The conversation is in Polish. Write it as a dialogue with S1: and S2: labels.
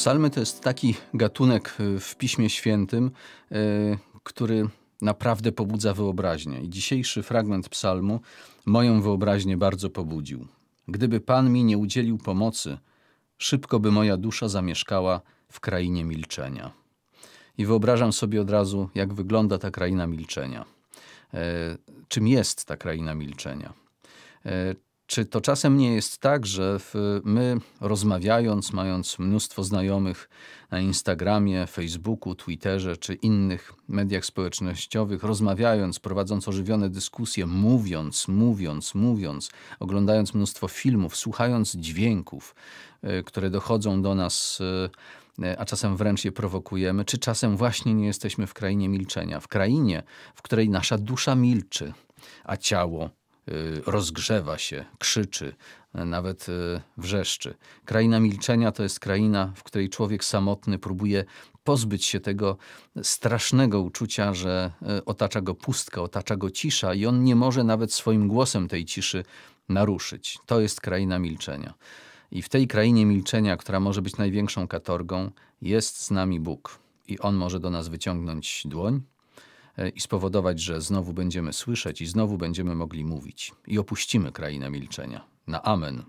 S1: Psalmy to jest taki gatunek w Piśmie Świętym, który naprawdę pobudza wyobraźnię. I dzisiejszy fragment psalmu moją wyobraźnię bardzo pobudził. Gdyby Pan mi nie udzielił pomocy, szybko by moja dusza zamieszkała w krainie milczenia. I wyobrażam sobie od razu, jak wygląda ta kraina milczenia. E, czym jest ta kraina milczenia? E, czy to czasem nie jest tak, że my rozmawiając, mając mnóstwo znajomych na Instagramie, Facebooku, Twitterze czy innych mediach społecznościowych, rozmawiając, prowadząc ożywione dyskusje, mówiąc, mówiąc, mówiąc, oglądając mnóstwo filmów, słuchając dźwięków, e, które dochodzą do nas, e, a czasem wręcz je prowokujemy, czy czasem właśnie nie jesteśmy w krainie milczenia, w krainie, w której nasza dusza milczy, a ciało Y, rozgrzewa się, krzyczy, nawet y, wrzeszczy. Kraina milczenia to jest kraina, w której człowiek samotny próbuje pozbyć się tego strasznego uczucia, że y, otacza go pustka, otacza go cisza i on nie może nawet swoim głosem tej ciszy naruszyć. To jest kraina milczenia. I w tej krainie milczenia, która może być największą katorgą, jest z nami Bóg. I On może do nas wyciągnąć dłoń, i spowodować, że znowu będziemy słyszeć i znowu będziemy mogli mówić i opuścimy krainę milczenia. Na amen.